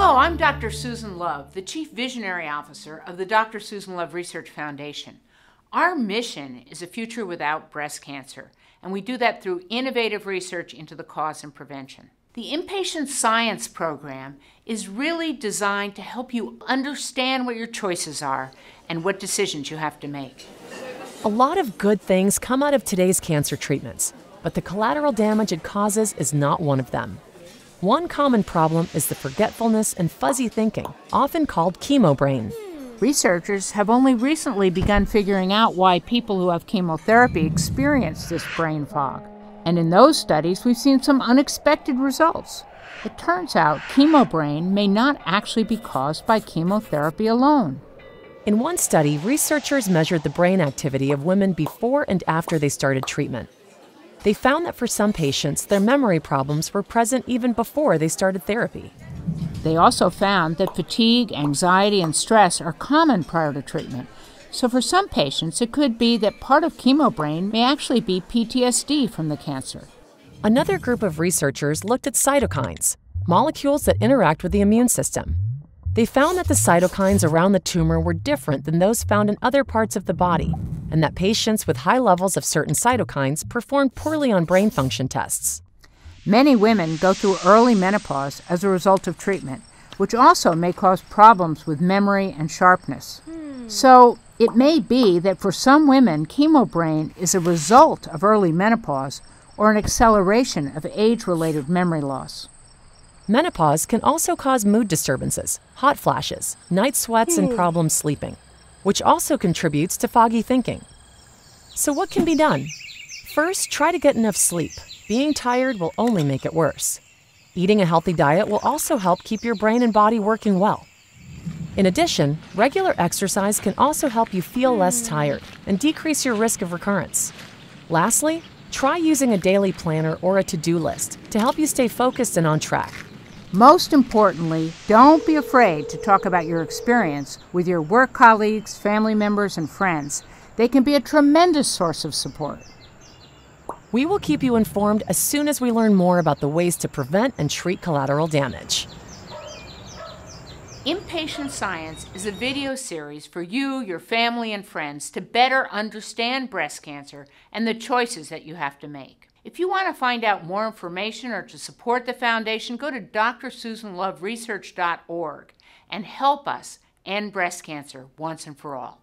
I'm Dr. Susan Love, the Chief Visionary Officer of the Dr. Susan Love Research Foundation. Our mission is a future without breast cancer, and we do that through innovative research into the cause and prevention. The ImPatient Science program is really designed to help you understand what your choices are and what decisions you have to make. A lot of good things come out of today's cancer treatments, but the collateral damage it causes is not one of them. One common problem is the forgetfulness and fuzzy thinking, often called chemo brain. Researchers have only recently begun figuring out why people who have chemotherapy experience this brain fog. And in those studies, we've seen some unexpected results. It turns out chemobrain may not actually be caused by chemotherapy alone. In one study, researchers measured the brain activity of women before and after they started treatment. They found that for some patients, their memory problems were present even before they started therapy. They also found that fatigue, anxiety, and stress are common prior to treatment, so, for some patients, it could be that part of chemobrain may actually be PTSD from the cancer. Another group of researchers looked at cytokines, molecules that interact with the immune system. They found that the cytokines around the tumor were different than those found in other parts of the body, and that patients with high levels of certain cytokines performed poorly on brain function tests. Many women go through early menopause as a result of treatment, which also may cause problems with memory and sharpness. Hmm. So, it may be that for some women, chemobrain is a result of early menopause or an acceleration of age related memory loss. Menopause can also cause mood disturbances, hot flashes, night sweats, and hmm. problems sleeping, which also contributes to foggy thinking. So, what can be done? First, try to get enough sleep. Being tired will only make it worse. Eating a healthy diet will also help keep your brain and body working well. In addition, regular exercise can also help you feel less tired and decrease your risk of recurrence. Lastly, try using a daily planner or a to do list to help you stay focused and on track. Most importantly, don't be afraid to talk about your experience with your work colleagues, family members, and friends. They can be a tremendous source of support. We will keep you informed as soon as we learn more about the ways to prevent and treat collateral damage. ImPatient Science is a video series for you, your family, and friends to better understand breast cancer and the choices that you have to make. If you want to find out more information or to support the foundation, go to drsusanloveresearch.org and help us end breast cancer once and for all.